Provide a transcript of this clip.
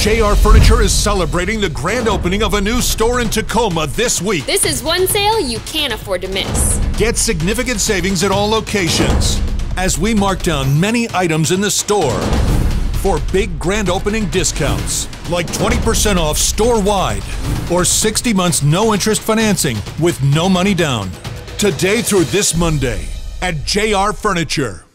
JR Furniture is celebrating the grand opening of a new store in Tacoma this week. This is one sale you can't afford to miss. Get significant savings at all locations as we mark down many items in the store for big grand opening discounts, like 20% off store wide or 60 months no interest financing with no money down. Today through this Monday at JR Furniture.